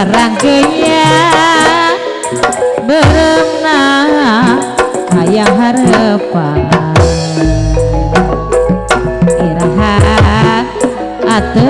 barangkenya berenang hayang harapan iraha atau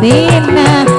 Hasina